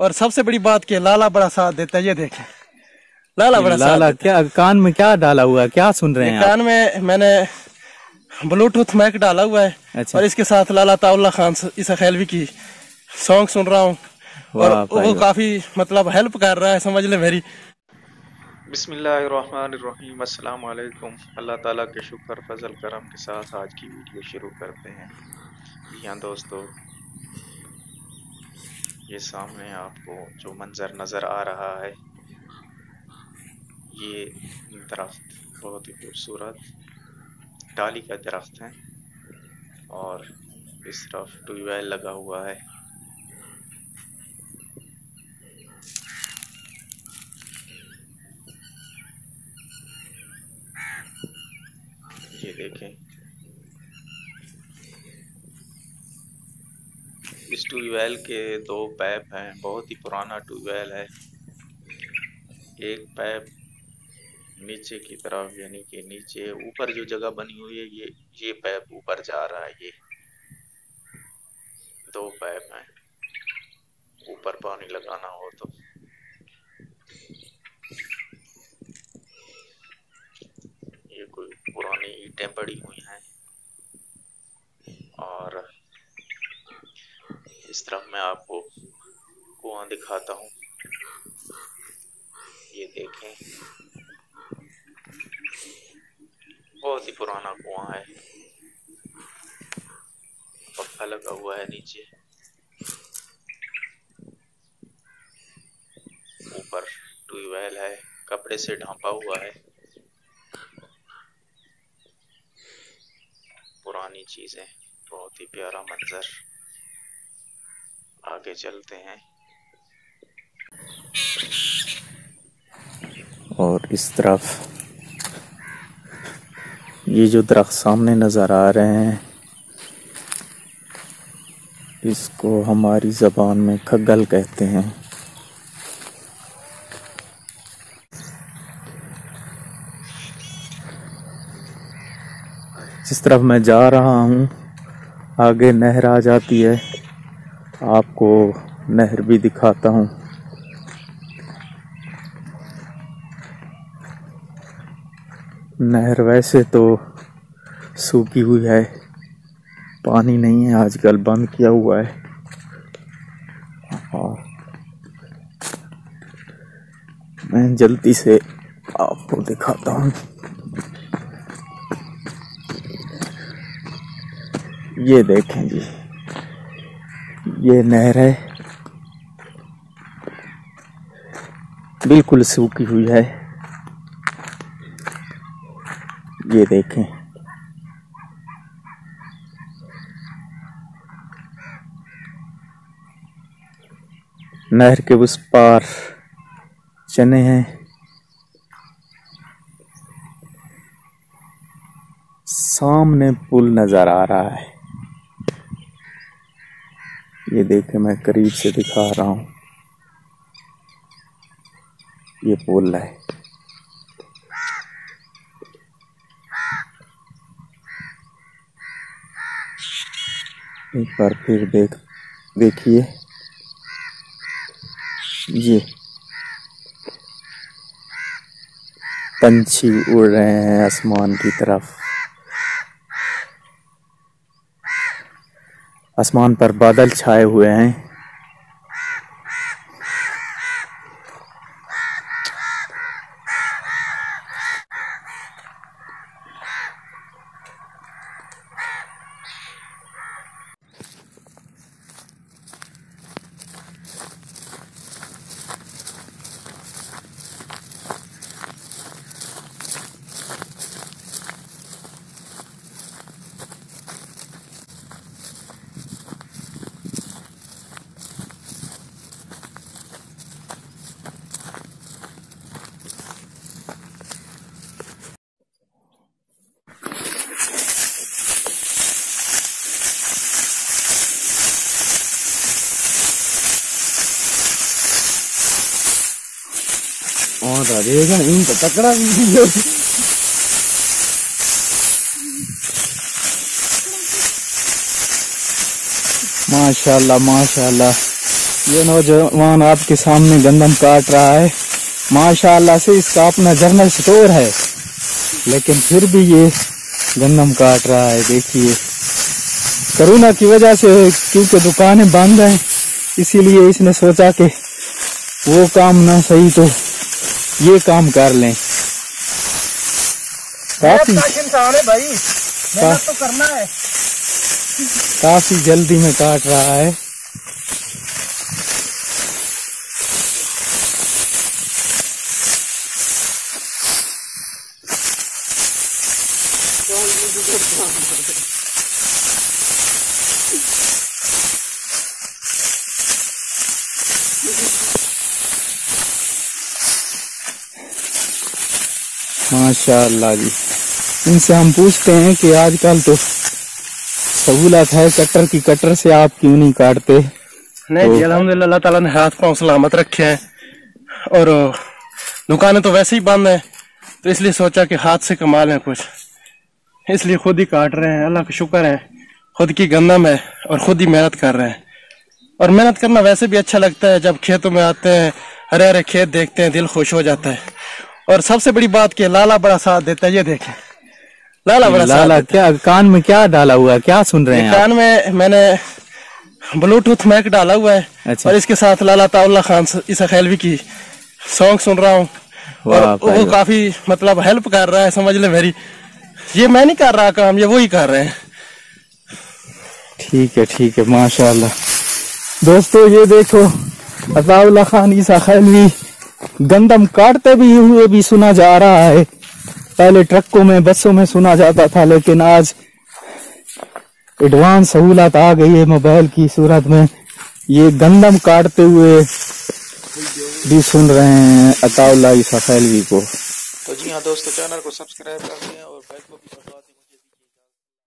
और सबसे बड़ी बात कि लाला बड़ा साथ देता है ये देखें। लाला बड़ा लाला क्या कान में क्या डाला हुआ है? क्या सुन रहे हैं कान में मैंने ब्लूटूथ मैक डाला हुआ है अच्छा। और इसके साथ लाला ताउल्ला खान इसा खैलवी की सॉन्ग सुन रहा हूँ। और वो काफ़ी मतलब हेल्प कर रहा है समझ ले मेरी। बिसमीम अस्सलाम वालेकुम अल्लाह ताला के शुक्र फजल करम के साथ आज की वीडियो शुरू करते हैं। यहाँ दोस्तों ये सामने आपको जो मंज़र नज़र आ रहा है, ये दरख्त बहुत ही खूबसूरत डाली का दरख्त है और इस तरफ़ ट्यूबवेल लगा हुआ है ये देखें इस ट्यूबवेल के दो पैप हैं, बहुत ही पुराना ट्यूबवेल है। एक पैप नीचे की तरफ़, यानी कि नीचे, ऊपर जो जगह बनी हुई है, ये ये पैप ऊपर जा रहा है, ये। दो पैप हैं। ऊपर पानी लगाना हो तो। ये कोई पुरानी ईंटें पड़ी हुई हैं और इस तरफ़ मैं आपको कुआँ दिखाता हूँ। ये देखें। बहुत ही पुराना कुआँ है। पक्का लगा हुआ है नीचे। ऊपर ट्यूबवेल है। कपड़े से ढांपा हुआ है। पुरानी चीज़ें। बहुत ही प्यारा मंजर। आगे चलते हैं। और इस तरफ़ ये जो दरख्त सामने नज़र आ रहे हैं, इसको हमारी ज़बान में खगल कहते हैं। जिस तरफ़ मैं जा रहा हूँ, आगे नहर आ जाती है। आपको नहर भी दिखाता हूँ। नहर वैसे तो सूखी हुई है, पानी नहीं है, आजकल बंद किया हुआ है। और मैं जल्दी से आपको दिखाता हूँ। ये देखें जी। ये नहर है। बिल्कुल सूखी हुई है। ये देखें। नहर के उस पार चने हैं। सामने पुल नज़र आ रहा है। ये देखें मैं करीब से दिखा रहा हूँ। ये पुल है। एक बार फिर देख, देखिए। ये। पंछी उड़ रहे हैं आसमान की तरफ़। आसमान पर बादल छाए हुए हैं। और देखा इन तो तकड़ा वीडियो माशाल्लाह माशाल्लाह ये नौजवान आपके सामने गंदम काट रहा है। माशाल्लाह से इसका अपना जर्नल स्टोर है। लेकिन फिर भी ये गंदम काट रहा है, देखिए। कोरोना की वजह से क्योंकि दुकानें बंद हैं, इसीलिए इसने सोचा कि वो काम ना सही तो ये काम कर लें। काफ़ी इंसान है भाई। मेहनत तो करना है। काफ़ी जल्दी में काट रहा है? माशाल्लाह जी। इनसे हम पूछते हैं कि आजकल तो सहूलत है कटर की कटर से आप क्यों नहीं काटते? नहीं जी अल्हम्दुलिल्लाह अल्लाह ताला ने हाथ पाँव सलामत रखे हैं। और दुकानें तो वैसे ही बंद है तो इसलिए सोचा कि हाथ से कमा लें कुछ। इसलिए खुद ही काट रहे हैं अल्लाह का शुक्र है। खुद की गंदम है और खुद ही मेहनत कर रहे हैं। और मेहनत करना वैसे भी अच्छा लगता है जब खेतों में आते हैं हरे हरे खेत देखते हैं दिल खुश हो जाता है। और सबसे बड़ी बात कि लाला बड़ा साथ देता है ये देखें। लाला बड़ा लाला क्या कान में क्या डाला हुआ है? क्या सुन रहे हैं कान में मैंने ब्लूटूथ मैक डाला हुआ है अच्छा। और इसके साथ लाला ताउल्ला खान ईसा खैलवी की सॉन्ग सुन रहा हूँ। और वो काफ़ी मतलब हेल्प कर रहा है समझ ले मेरी। ये मैं नहीं कर रहा काम ये वो ही कर रहे हैं। ठीक है ठीक है माशाल्लाह। दोस्तों ये देखो अताउल्ला खान ईसा खैलवी। गंदम काटते भी हुए भी सुना जा रहा है। पहले ट्रकों में, बसों में सुना जाता था, लेकिन आज एडवांस सहूलत आ गई है मोबाइल की सूरत में। ये गंदम काटते हुए भी सुन रहे हैं अताउल्ला ईसा खैलवी को। तो जी हाँ दोस्तों, चैनल को सब्सक्राइब कर दें और बेल को भी